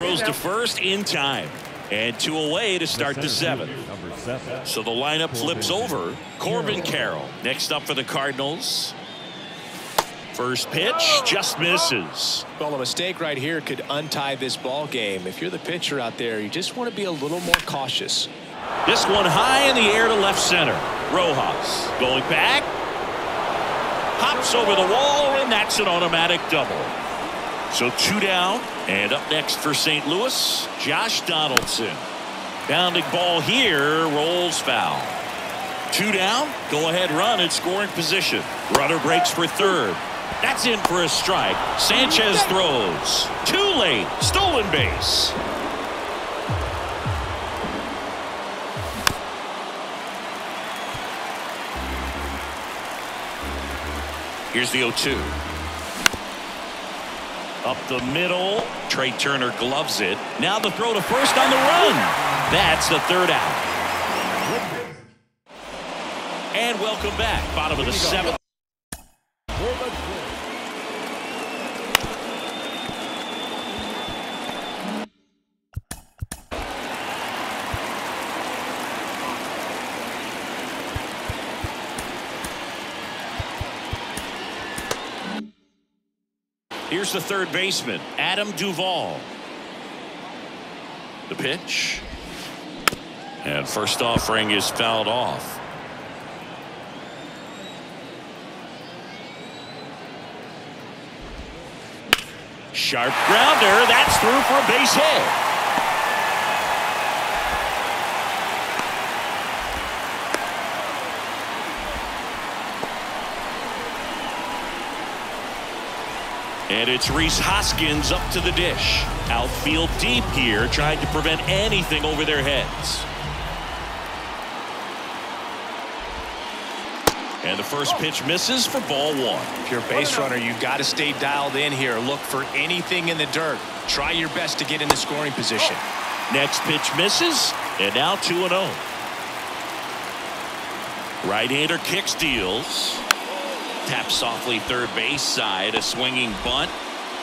Throws to first in time. And two away to start the seventh. So the lineup flips over. Corbin Carroll next up for the Cardinals. First pitch just misses. Well, a mistake right here could untie this ball game. If you're the pitcher out there, you just want to be a little more cautious. This one high in the air to left center. Rojas going back. Hops over the wall, and that's an automatic double. So two down, and up next for St. Louis, Josh Donaldson. Bounding ball here, rolls foul. Two down, go ahead run in scoring position. Runner breaks for third. That's in for a strike. Sanchez throws. Too late. Stolen base. Here's the 0-2. Up the middle. Trea Turner gloves it. Now the throw to first on the run. That's the third out. And welcome back. Bottom of the seventh. Here's the third baseman, Adam Duvall. The pitch. And first offering is fouled off. Sharp grounder. That's through for a base hit. And it's Rhys Hoskins up to the dish. Outfield deep here, trying to prevent anything over their heads. And the first pitch misses for ball one. If you're a base runner, you've got to stay dialed in here. Look for anything in the dirt. Try your best to get in the scoring position. Next pitch misses, and now 2 0. Right-hander kicks deals. Taps softly third base side. A swinging bunt.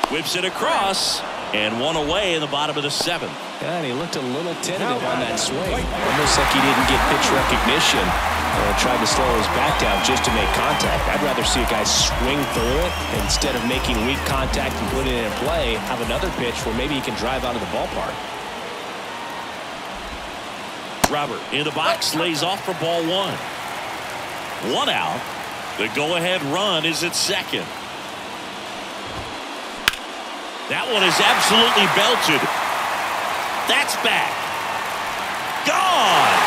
Whips it across. And one away in the bottom of the seventh. Yeah, and he looked a little tentative on that swing. Almost like he didn't get pitch recognition. Uh, tried to slow his back down just to make contact. I'd rather see a guy swing through it instead of making weak contact and put it in play. Have another pitch where maybe he can drive out of the ballpark. Robert in the box lays off for ball one. One out. The go-ahead run is at second. That one is absolutely belted. That's back. Gone.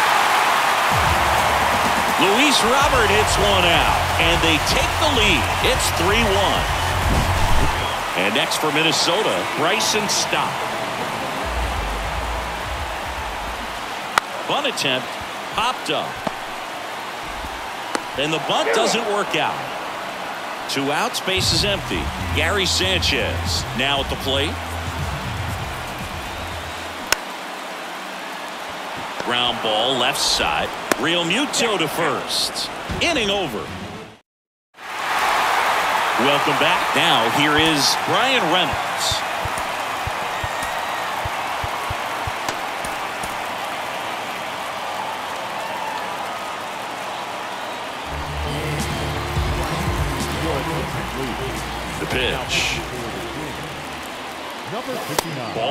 Luis Robert hits one out, and they take the lead. It's 3-1. And next for Minnesota, Bryson Stott. Bunt attempt popped up. And the bunt doesn't work out. Two outs, base is empty. Gary Sanchez now at the plate. Ground ball left side. Realmuto to first. Inning over. Welcome back. Now here is Bryan Reynolds.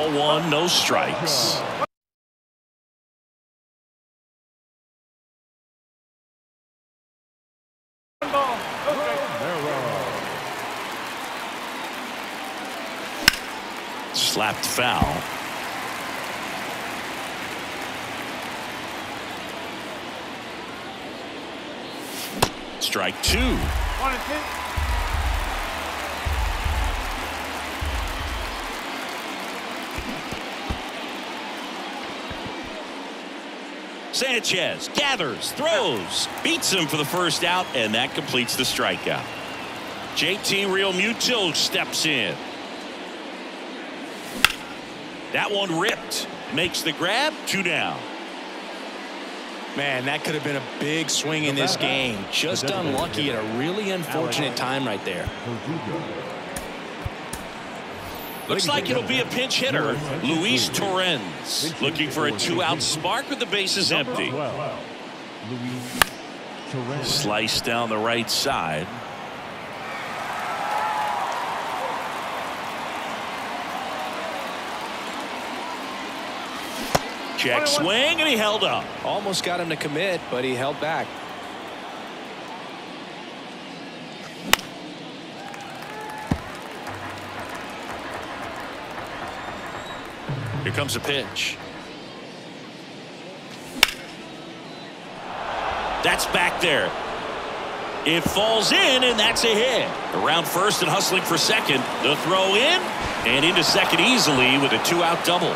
Ball one, no strikes. Slapped foul. Strike two. Sanchez gathers, throws, beats him for the first out, and that completes the strikeout. JT Realmuto steps in. That one ripped. Makes the grab. Two down. Man, that could have been a big swing in this game. Just unlucky at a really unfortunate time right there. Looks like it'll be a pinch hitter, Luis Torrens, looking for a two-out spark with the bases empty. Slice down the right side. Check swing, and he held up. Almost got him to commit, but he held back. Here comes a pitch. That's back there. It falls in, and that's a hit. Around first and hustling for second. The throw in, and into second easily with a two-out double.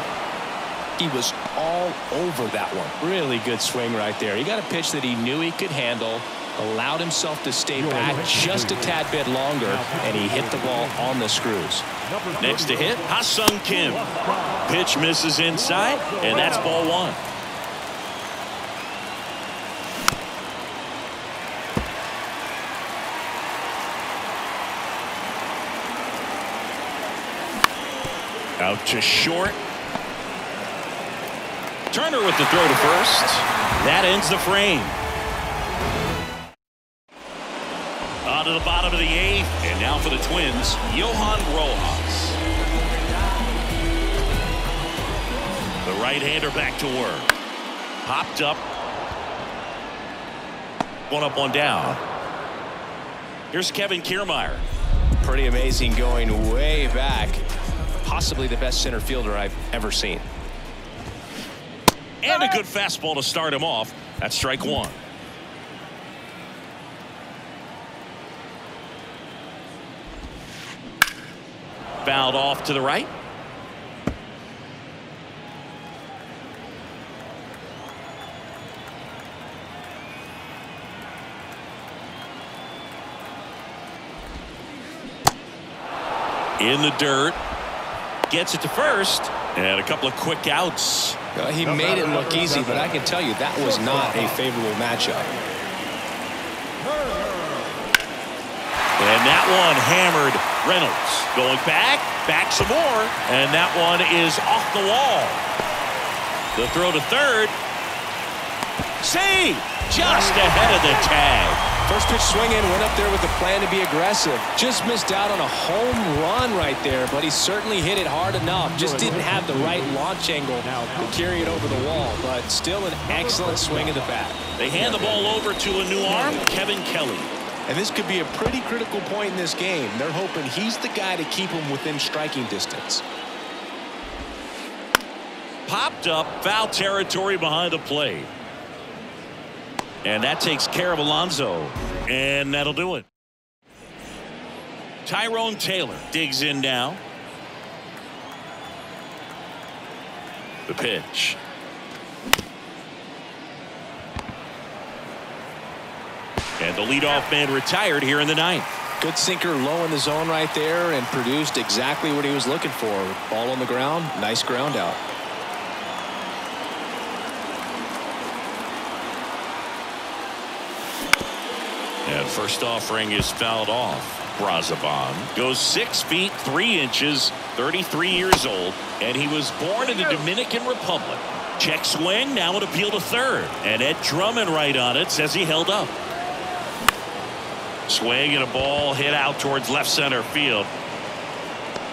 He was all over that one. Really good swing right there. He got a pitch that he knew he could handle, allowed himself to stay back just a tad bit longer, and he hit the ball on the screws. Next to hit, Ha-Seong Kim. Pitch misses inside, and that's ball one. Out to short. Turner with the throw to first. That ends the frame. On to the bottom of the eighth. And now for the Twins, Johan Rojas. Right-hander back to work. Popped up. One up, one down. Here's Kevin Kiermaier. Pretty amazing going way back. Possibly the best center fielder I've ever seen. And a good fastball to start him off. That's strike one. Fouled off to the right. In the dirt. Gets it to first. And a couple of quick outs. Uh, he made it look easy, but I can tell you that was not a favorable matchup. And that one hammered Reynolds. Going back, back some more, and that one is off the wall. The throw to third. Save! Just ahead of the tag. First pitch swinging, went up there with a plan to be aggressive. Just missed out on a home run right there, but he certainly hit it hard enough. Just didn't have the right launch angle now to carry it over the wall, but still an excellent swing of the bat. They hand the ball over to a new arm, Kevin Kelly. And this could be a pretty critical point in this game. They're hoping he's the guy to keep him within striking distance. Popped up, foul territory behind the plate. And that takes care of Alonso. And that'll do it. Tyrone Taylor digs in now. The pitch. And the leadoff man retired here in the ninth. Good sinker low in the zone right there and produced exactly what he was looking for. Ball on the ground, nice ground out. And first offering is fouled off. Brazoban goes six feet three inches, 33 years old, and he was born in the Dominican Republic. Check swing, now an appeal to third. And Ed Drummond right on it says he held up. Swing and a ball hit out towards left center field.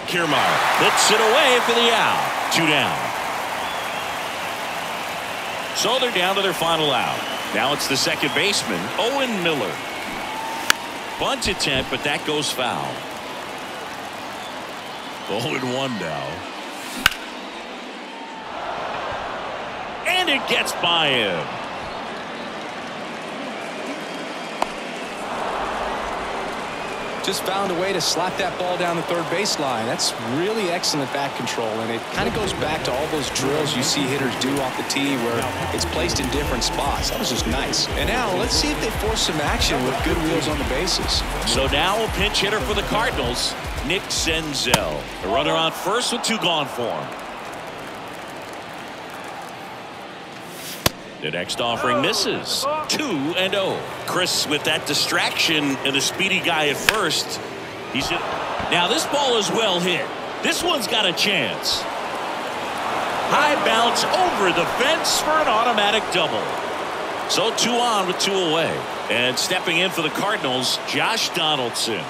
Kiermaier hits it away for the out. Two down. So they're down to their final out. Now it's the second baseman, Owen Miller. Bunt attempt, but that goes foul. 0 1 now. And it gets by him. Just found a way to slap that ball down the third baseline. That's really excellent back control, and it kind of goes back to all those drills you see hitters do off the tee where it's placed in different spots. That was just nice. And now let's see if they force some action with good wheels on the bases. So now a pinch hitter for the Cardinals, Nick Senzel. The runner on first with two gone for him. The next offering misses. 2 and 0. Chris with that distraction and the speedy guy at first. He's hit. Now this ball is well hit. This one's got a chance. High bounce over the fence for an automatic double. So two on with two away. And stepping in for the Cardinals, Josh Donaldson.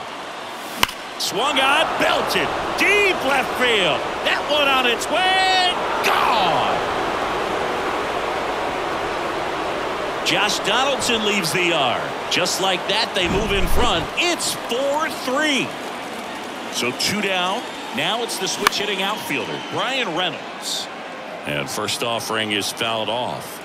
Swung on, belted, deep left field. That one on its way, gone. Josh Donaldson leaves the yard. Just like that, they move in front. It's 4-3. So two down. Now it's the switch hitting outfielder, Bryan Reynolds. And first offering is fouled off.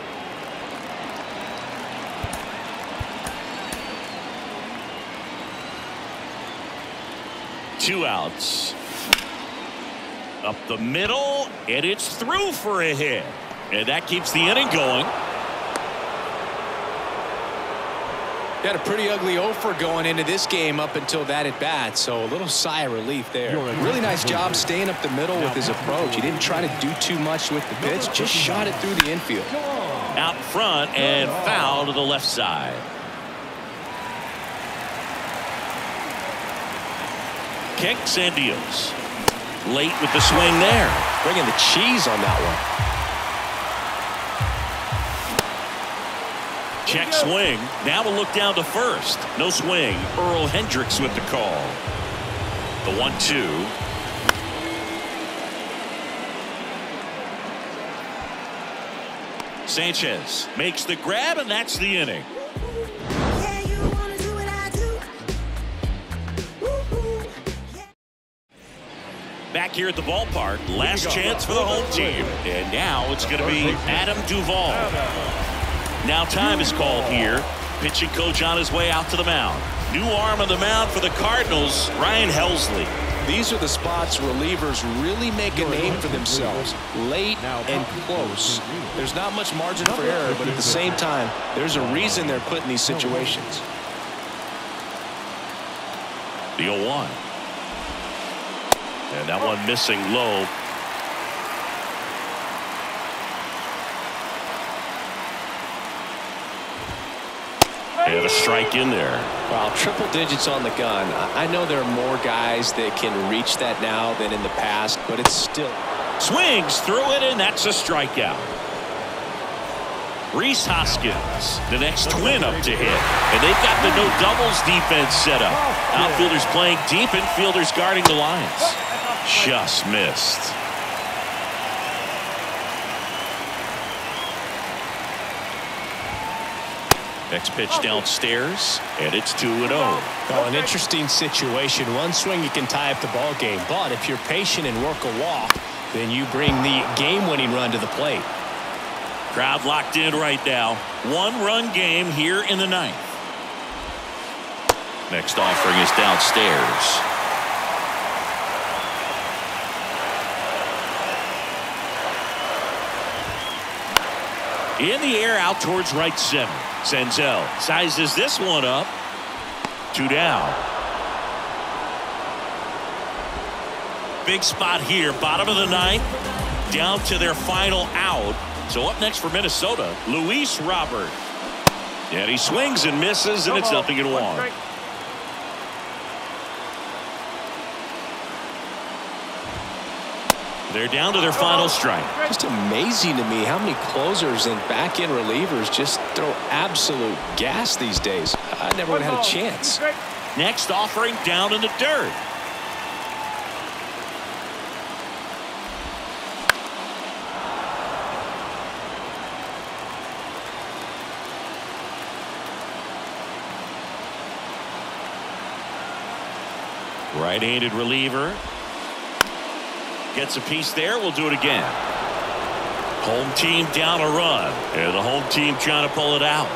Two outs. Up the middle, and it's through for a hit. And that keeps the inning going. Got a pretty ugly offer going into this game up until that at bat, so a little sigh of relief there. Really nice job staying up the middle with his approach. He didn't try to do too much with the pitch, just shot it through the infield. Out front and foul to the left side. Kicks and deals. Late with the swing there. Bringing the cheese on that one. Check swing. Now we'll look down to first. No swing. Earl Hendricks with the call. The one two. Sanchez makes the grab and that's the inning. Back here at the ballpark, last chance for the home team. And now it's going to be Adam Duvall. Now time is called here. Pitching coach on his way out to the mound. New arm on the mound for the Cardinals, Ryan Helsley. These are the spots relievers really make a name for themselves. Late and close. There's not much margin for error, but at the same time, there's a reason they're put in these situations. The 0-1. And that one missing low. And a strike in there. Wow, triple digits on the gun. I know there are more guys that can reach that now than in the past, but it's still. Swings through it, and that's a strikeout. Rhys Hoskins, the next twin up to hit. And they've got the no doubles defense set up. Outfielders playing deep, infielders guarding the lines. Just missed. Next pitch downstairs, and it's 2 0. Well, an interesting situation. One swing you can tie up the ball game, but if you're patient and work a walk, then you bring the game-winning run to the plate. Crowd locked in right now. One-run game here in the ninth. Next offering is downstairs. In the air out towards right center. Senzel sizes this one up. Two down. Big spot here. Bottom of the ninth. Down to their final out. So up next for Minnesota, Luis Robert. And he swings and misses, and it's nothing in one. They're down to their final strike. Just amazing to me how many closers and back end relievers just throw absolute gas these days. I never would have had a chance. Next offering down in the dirt. Right-handed reliever. Gets a piece there. We'll do it again. Home team down a run. And the home team trying to pull it out.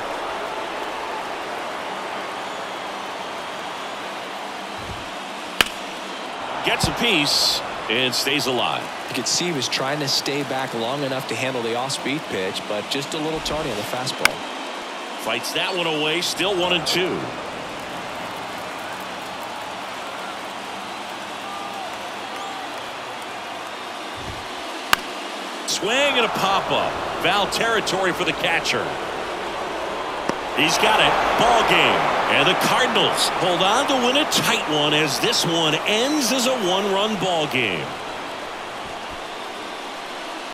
Gets a piece and stays alive. You could see he was trying to stay back long enough to handle the off-speed pitch, but just a little tardy on the fastball. Fights that one away. Still one and two. Swing and a pop-up. Foul territory for the catcher. He's got it. Ball game. And the Cardinals hold on to win a tight one as this one ends as a one-run ball game.